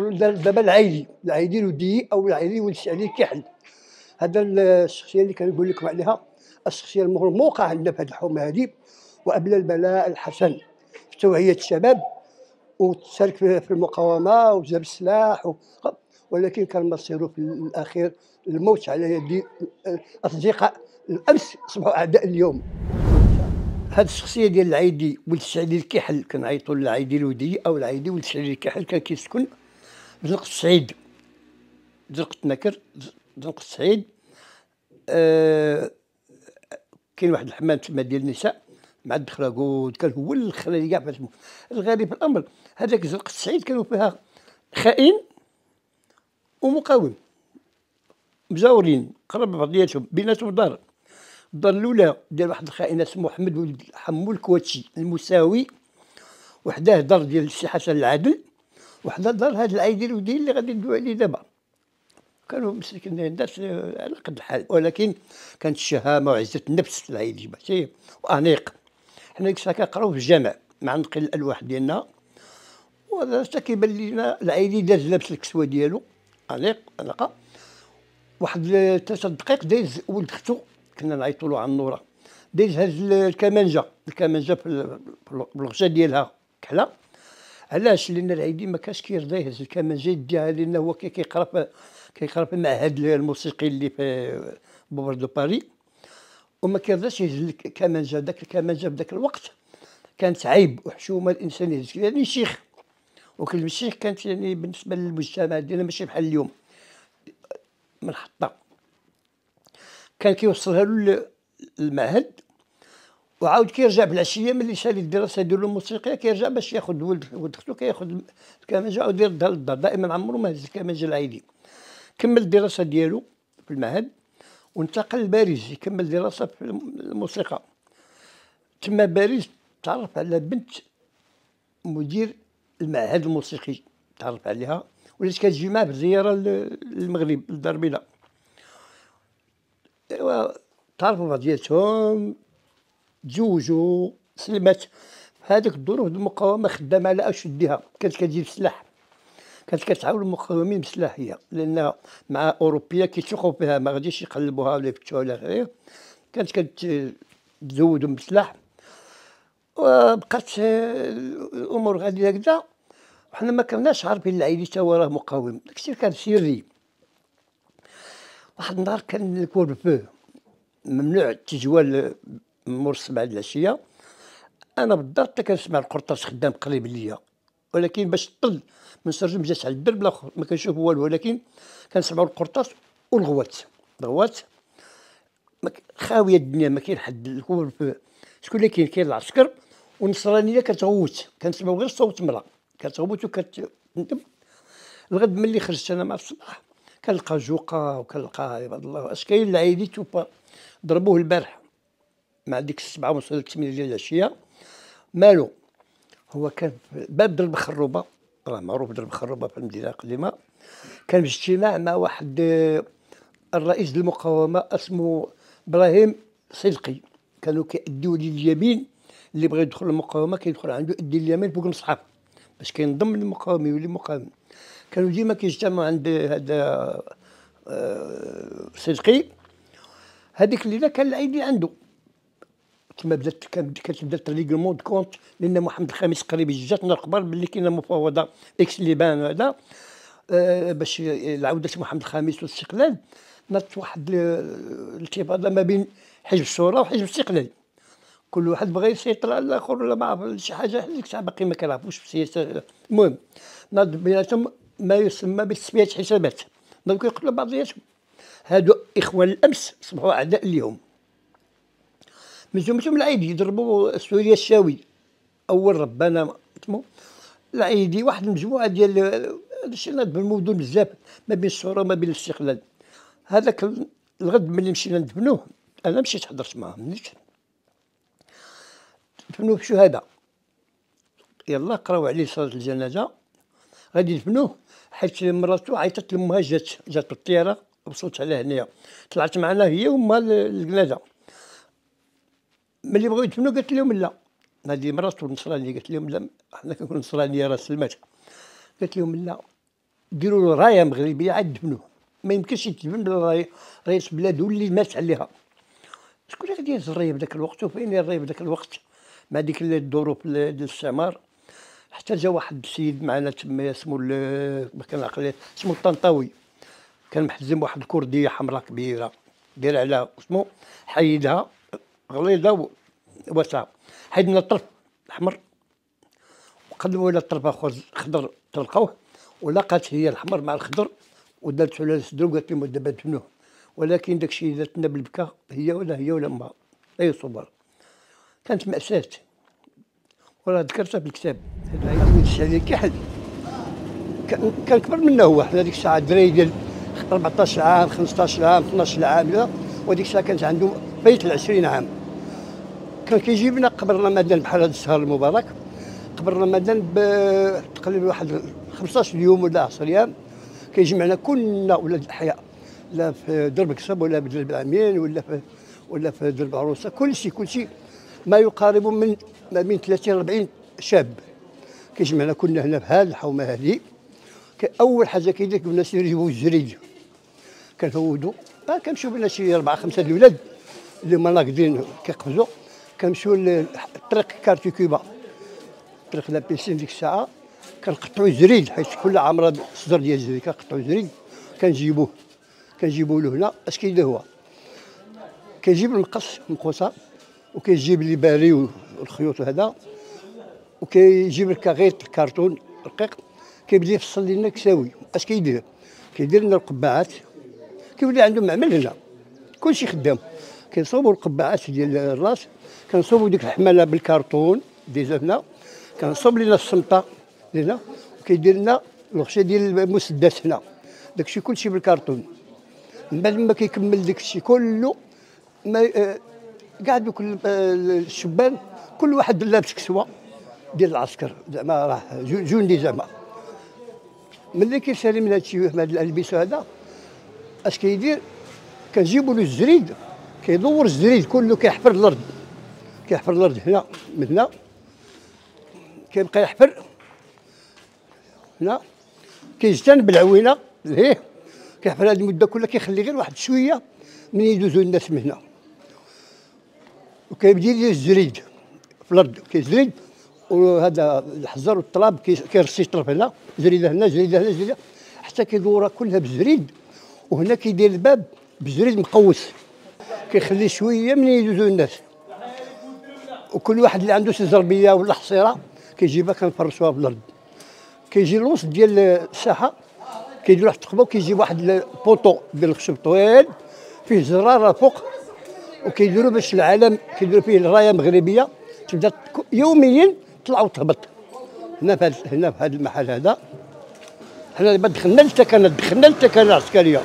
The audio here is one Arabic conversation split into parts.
ندخلوا دابا العايلي العايلي الودي أو العايلي ولد الشعلي كيحل. هذا الشخصية اللي كنقول لكم عليها الشخصية المرموقه عندنا في هذه الحومة هذه وأبلى البلاء الحسن. في توعيه الشباب وتشارك في المقاومة وجاب السلاح و... ولكن كان مصيره في الأخير الموت على يد اصدقاء الأمس اصبحوا أعداء اليوم. هذه الشخصية ديال العيدي ولد السعيدي الكحل كنعيطوا العيدي الودي أو العيدي ولد السعيدي الكحل كان كيسكن. في زنقة السعيد زنقة نكر زنقة السعيد آه كاين واحد الحمام تما ديال النساء مع الدخلاقود كان هو الخلالي كاع فاسمو الغريب في الأمر هذاك زنقة السعيد كانوا فيها خائن ومقاوم مزاورين قرب بعضياتهم بيناتهم دار الدار. الأولى ديال واحد الخائن اسمه محمد ولد حمو الكواتشي المساوي وحداه دار ديال السي حسن العادل. وحده دار هاد العايدين الودين اللي غادي ندوي عليه دابا. كانوا مسكين الناس على قد الحال. ولكن كانت الشهامة وعزة النفس العايدي ماشي وأنيق. حنا ديك الساعة كنقراو في الجامع مع نقل الألواح ديالنا. وهذا كيبان لينا العايدي داز لابس الكسوة ديالو. أنيق انقه واحد ثلاثة دقائق دايز ولد اختو كنا نعيطوا له على النوره دايز هز الكمانجة. الكمانجة في الغشا ديالها كحلة. علاش؟ لأن العيدي ما كانش كيرضى يهز الكمانجه يديها لأن هو كيقرأ كيقرأ في المعهد الموسيقي اللي في boulevard de Paris وما كيرضاش يهز الكمانجه داك الكمانجة في ذاك الوقت كانت عيب وحشومة الإنسان يهز يعني شيخ وكلمه الشيخ كانت يعني بالنسبة للمجتمع ديالنا ماشي بحال اليوم. محطة كان كيوصلها له المعهد. وعاود كيرجع بالعشيه ملي شال الدراسه ديالو الموسيقيه كيرجع باش ياخذ ولد ولد اختو كياخذ الكمانجه ويعاود يردها للدار. دائما عمرو ما هز الكمانجه العيدي كمل الدراسه ديالو في المعهد وانتقل لباريس يكمل دراسه في الموسيقى. تما باريس تعرف على بنت مدير المعهد الموسيقي تعرف عليها. ولات كتجي معاه بزياره للمغرب للدار البيضاء أيوا تعرفوا بعضياتهم تزوجوا سلمت هذيك الظروف المقاومة خدامة على أشدها. كانت كتجيب سلاح. كانت كتعاون المقاومين بسلاح هي. لأن مع أوروبية كيتوقعوا فيها ما غاديش يقلبوها ولا يفتشوها ولا غيره كانت كتزودهم بسلاح. وبقات الأمور غاديه هكذا. وحنا ما كناش عارفين العيلي تا هو راه مقاوم. داكشي كان سري. واحد النهار كان الكور ممنوع التجوال مور السبعة العشية. أنا بالضبط كنسمع القرطاس خدام قريب ليا ولكن باش طل من سرجم جات على الدرب الآخر ما كنشوف والو ولكن كنسمعوا القرطاس والغوات. الغوات خاوية الدنيا ما كاين حد. شكون اللي كاين؟ كاين العسكر والنصرانية كتغوت. كنسمعوا غير صوت مرا. كتغوت وكتندم لغد ملي خرجت أنا مع الصباح كنلقى جوقة وكنلقى عباد الله اش كاين العيدي توبا ضربوه البارح. مع ديك السبعة ونص الثمانية ديال العشية. مالو؟ هو كان باب درب خروبة. راه معروف درب خروبة في المدينة القديمة. كان في اجتماع مع واحد آه، الرئيس المقاومة اسمه إبراهيم صدقي. كانوا كيأديو لي اليمين. اللي بغى يدخل المقاومة كيدخل عنده يدي اليمين فوق المصحف. باش كينضم للمقاومة يولي مقاوم. كانوا ديما كيجتمعوا عند هذا آه، صدقي. هذيك الليلة كان العيدي عنده. كما بدات كتبدا règlement de compte لأن محمد الخامس قريب جاتنا الخبر باللي كاينة مفاوضة إكس ليبان هذا آه باش العوده محمد الخامس والاستقلال. ناضت واحد الانتفاضه ما بين حزب الشورى وحزب الاستقلال. كل واحد بغى يسيطر على الآخر ولا ما عرف شي حاجة ديك الساعة باقي ما كنعرفوش في السياسة المهم ناض بيناتهم ما يسمى بتسمية حسابات. donc يقتلوا بعضياتهم. هادو إخوان الأمس اصبحوا أعداء اليوم. من جملتهم العيدي يضربوا ثريا الشاوي. أول ربنا اسمه العيدي واحد المجموعة ديال هادشي ناض بالموضوع بزاف ما بين الثوره وما بين الاستقلال. هذاك الغد ملي مشينا ندفنوه أنا مشيت حضرت معاهم مشيت. دفنوه بشهادة. يلا قراو عليه صلاة الجنازة. غادي يدفنوه حيت مراتو عيطت لأمها جات جات بالطيارة وصلت على هنايا. طلعت معنا هي وما الجنازه ملي بغاو يدفنوا قالت لهم لا. هذه مراتو نصرانيه قالت لهم لا. حنا كنكون نصرانيه راه سلمات قالت لهم لا. ديروا له راية مغربية عاد دفنوه ما يمكنش يتدفن بلا رايه رايه بلاده اللي مات عليها. شكون اللي غادي يهز الراية بذاك الوقت وفين الراية بذاك الوقت؟ مع ديك الظروف ديال الاستعمار حتى جا واحد السيد معنا تما اسمه ما كنعقل اسمه الطنطاوي. كان محزم واحد الكرديه حمراء كبيرة. داير على اسمه حيدها. غليظه واسعه حيد من الطرف الأحمر. وقلبوا إلى الطرف آخر خضر تلقوه ولقات هي الأحمر مع الخضر ودارت على الصدر وقالت لهم دابا دفنوه ولكن داكشي اذا تنا بالبكا هي ولا هي ولا ما لا يصبر. كانت مأساة. وراه ذكرتها في الكتاب. هذا كحل كان كبر منا هو. حنا ديك الساعة دري ديال 14 عام 15 عام 12 عام وديك الساعة كانت عنده بيت ال 20 عام. كان كيجيب لنا قبل رمضان بحال هذا الشهر المبارك قبل رمضان تقريبا واحد 15 يوم ولا 10 أيام كيجمعنا كلنا ولاد الأحياء لا في درب كسب ولا في درب العمين ولا في ولا في درب عروسة كل شيء كل شيء ما يقارب من ما بين 30 40 شاب. كيجمعنا كنا هنا في هذه الحومة هذه. اول حاجة كيدير قلنا نجيبوا الزريد كنفودوا آه كنمشيو بنا شي أربعة خمسة الأولاد. اللي هما ناقدين كيقفزوا كنمشيو للطريق كارتي كوبا. طريق لا بيسين ديك الساعة كنقطعوا الزريد حيت كل عامرة صدر ديال الزريد كنقطعوا الزريد كنجيبوه. كنجيبوه له هنا أش كيدير هو؟ كيجيب المقص مقوسه وكيجيب لي باغي والخيوط وهذا وكيجيب الكاغيط الكرتون رقيق كيبدا يفصل لنا كساوي. أش كيدير؟ كيدير لنا القبعات كيولي عنده معمل هنا. كلشي خدام. كنصوبوا القبعات ديال الراس كنصوبوا ديك الحمالة بالكرتون déjà هنا كنصوب لنا السمطه هنا وكيدير لنا الغشا ديال المسدس هنا. داكشي كلشي بالكرتون من بعد ما كيكمل داكشي كله ما آه، كاع دوك آه، الشبان كل واحد لابس كسوة ديال العسكر. زعما راه جندي زعما. ملي كيسالي من هادشي هاد الالبسه هذا أش كيدير؟ كنجيبوا له الزريد. كيدور الزريد كله كيحفر الأرض. كيحفر الأرض هنا من هنا. كيبقى يحفر. هنا. كيجتنب العوينة. لهيه كيحفر هذه المدة كلها كيخلي غير واحد شوية من يدوزوا الناس من هنا. وكيبدا يدير الزريد في الأرض. كيزريد وهذا الحزر والطلاب كيرصي الطرف هنا. زريدة هنا زريدة هنا زريدة حتى كيدورها كلها بالزريد وهنا كيدير الباب بزريد مقوس. كيخلي شوية من يدوزوا الناس. وكل واحد اللي عنده شي زربيه ولا حصيرة كيجيبها كنفرشوها في الأرض. كيجي الوسط ديال الساحة كيدير واحد التقبة وكيجيب واحد البوطو ديال الخشب طويل فيه زراره فوق وكيديروا باش العالم كيديروا فيه الراية مغربيه تبدا يوميا تطلع وتهبط هنا في هنا في هذا المحل هذا. حنا دابا دخلنا للتكنات دخلنا للتكنات العسكريه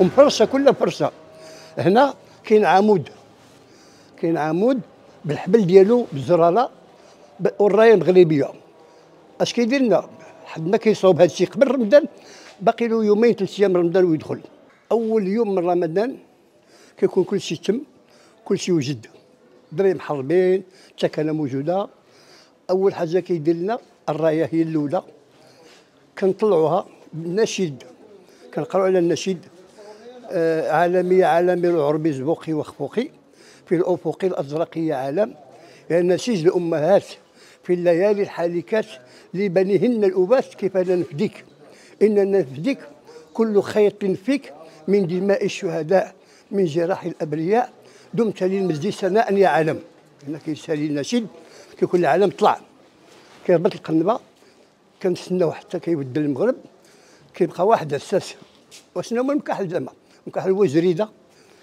ومفرشة كلها مفرشة. هنا كاين عمود. كاين عمود بالحبل ديالو بالزرارة والراية المغربيه اش كيدير لنا؟ حد ما كيصوب هذا الشيء قبل رمضان باقي له يومين ثلاث أيام رمضان ويدخل. أول يوم من رمضان كيكون كل شيء تم كل شيء وجد. دري محربين التكنه موجودة. أول حاجة كيدير لنا الراية هي الأولى. كنطلعوها بالنشيد. كنقرأو على النشيد. آه عالمي عالمي العربي زبوقي وخفوقي في الأفق الازرقي عالم. لأن نسيج الأمهات في الليالي الحالكات لبنيهن الأباس كيف نفديك؟ إن نفديك كل خيط فيك من دماء الشهداء من جراح الأبرياء. دمت للمجد سناء يا عالم. هنا كيسالي النشيد كيكون العالم طلع. كيربط القنبه كنتسناو حتى كيبدل المغرب. كيبقى واحد أساس. وشنو هو المكحل زعما. هو جريده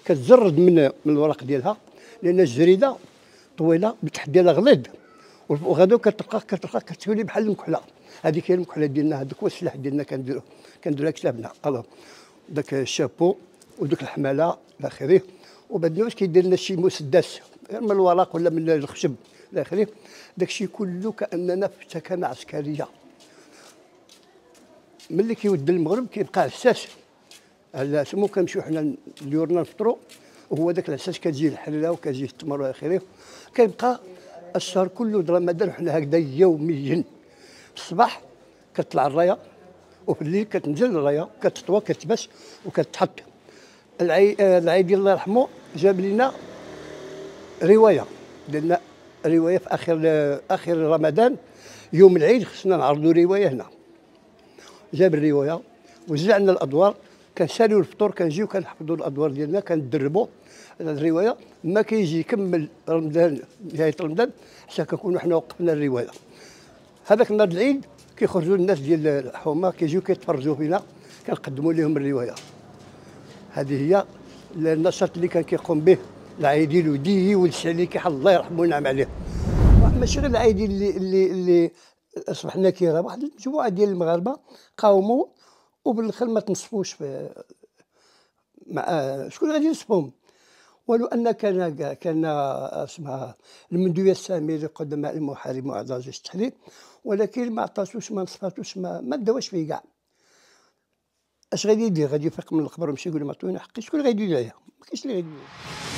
كتزرد من من الورق ديالها لأن الجريده طويلة بالتحت ديالها غليظ. وغادو كتلقى كتلقى كتولي بحال المكحله هذيك هي المكحله ديالنا هذاك هو السلاح ديالنا كنديرو كنديرو كتابنا الوغ داك الشابو ودوك الحمالة إلى اخره وبعد واش كيدير لنا شي مسدس من الورق ولا من الخشب إلى اخره داكشي كله كأننا في سكنه عسكرية. ملي كيود المغرب كيبقى عساس على سمو كنمشيو حنا ليورنا نفطرو وهو داك العساس كتجي الحله وكتجي التمر والى اخره كيبقى الشهر كله رمضان حنا هكذا يوميا. في الصباح كتطلع الرايه وفي الليل كتنزل الرايه كتطوى كتبس وكتحط. العي... العيدي الله يرحمه جاب لنا رواية. درنا رواية في اخر آخر رمضان يوم العيد خصنا نعرضوا رواية هنا. جاب الرواية وزعنا الأدوار كنساليو الفطور كنجيو كنحفظوا الأدوار ديالنا كندربوا. الرواية ما كيجي يكمل رمضان نهاية رمضان حتى كنكونوا حنا وقفنا الرواية. هذاك النهار العيد كيخرجوا الناس ديال الحومة كيجيو كيتفرجوا فينا كنقدموا لهم الرواية. هذه هي النشاط اللي كان كيقوم به العايدي الودي والسالكي الله يرحمه وينعم عليه. ماشي غير العايدي اللي اللي اللي أصبحنا كيرا واحد المجموعة ديال المغاربة قاوموا وبالاخر ما تنصفوش مع شكون غادي ينصفهم ولو أن كان كان اسمها المندويه السامية لقدماء المحاربين واعضاء جيش التحرير ولكن ما عطاتوش ما نصفاتوش ما, ما داوش فيه كاع. اش غادي يدير؟ غادي يفيق من الخبر ويمشي يقول ما عطوني حقي. شكون غادي يدير ما كاينش اللي غادي يدير.